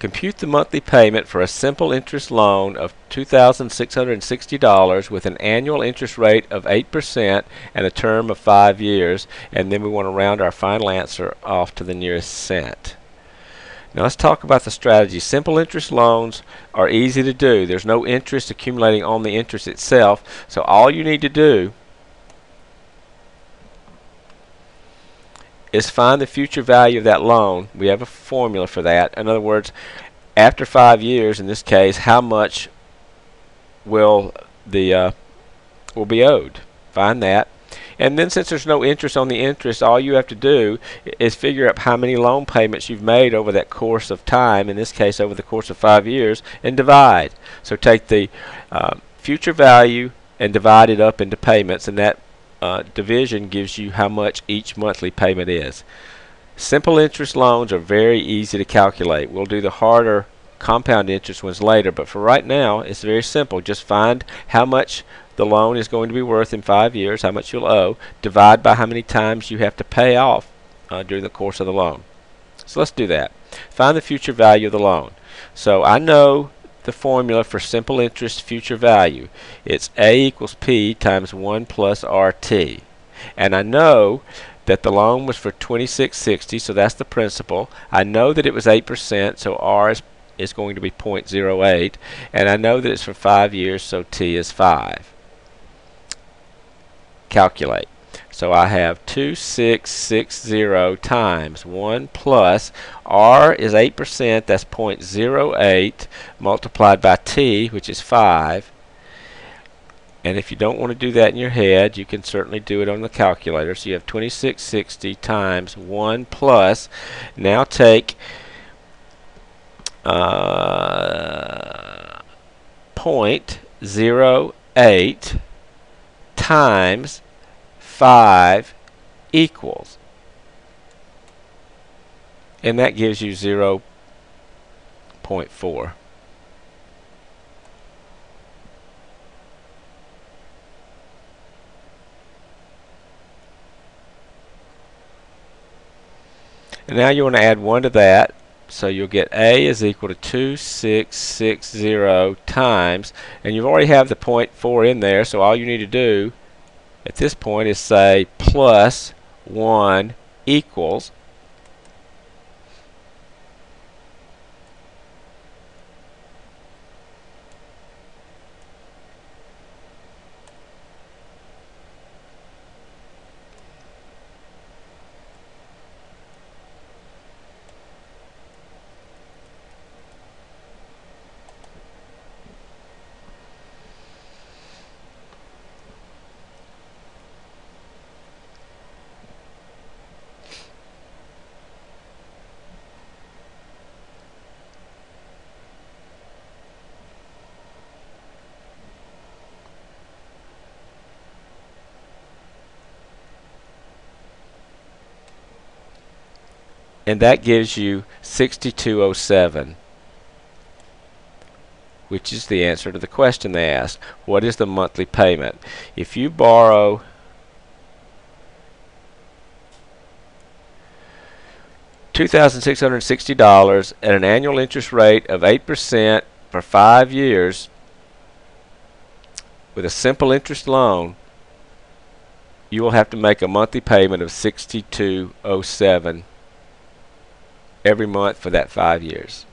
Compute the monthly payment for a simple interest loan of $2,660 with an annual interest rate of 8% and a term of 5 years. And then we want to round our final answer off to the nearest cent. Now let's talk about the strategy. Simple interest loans are easy to do. There's no interest accumulating on the interest itself. So all you need to do is find the future value of that loan. We have a formula for that. In other words, after five years, in this case, how much will the uh, will be owed? Find that. And then since there's no interest on the interest, all you have to do is figure out how many loan payments you've made over that course of time, in this case over the course of five years, and divide. So take the uh, future value and divide it up into payments, and that uh, division gives you how much each monthly payment is. Simple interest loans are very easy to calculate. We'll do the harder compound interest ones later, but for right now, it's very simple. Just find how much the loan is going to be worth in five years, how much you'll owe, divide by how many times you have to pay off uh, during the course of the loan. So let's do that. Find the future value of the loan. So I know the formula for simple interest future value. It's A equals P times 1 plus RT. And I know that the loan was for 2660, so that's the principal. I know that it was 8%, so R is, is going to be 0.08. And I know that it's for 5 years, so T is 5. Calculate. So I have 2660 times 1 plus R is 8%, that's 0.08 multiplied by T, which is 5. And if you don't want to do that in your head, you can certainly do it on the calculator. So you have 2660 times 1 plus. Now take uh, 0.08 times 5 equals. And that gives you 0 0.4. And now you want to add 1 to that. So you'll get A is equal to 2660 times, and you already have the 0.4 in there, so all you need to do at this point is say plus 1 equals and that gives you 6207 which is the answer to the question they asked. What is the monthly payment? If you borrow $2,660 at an annual interest rate of 8% for five years with a simple interest loan you will have to make a monthly payment of 6207 every month for that five years.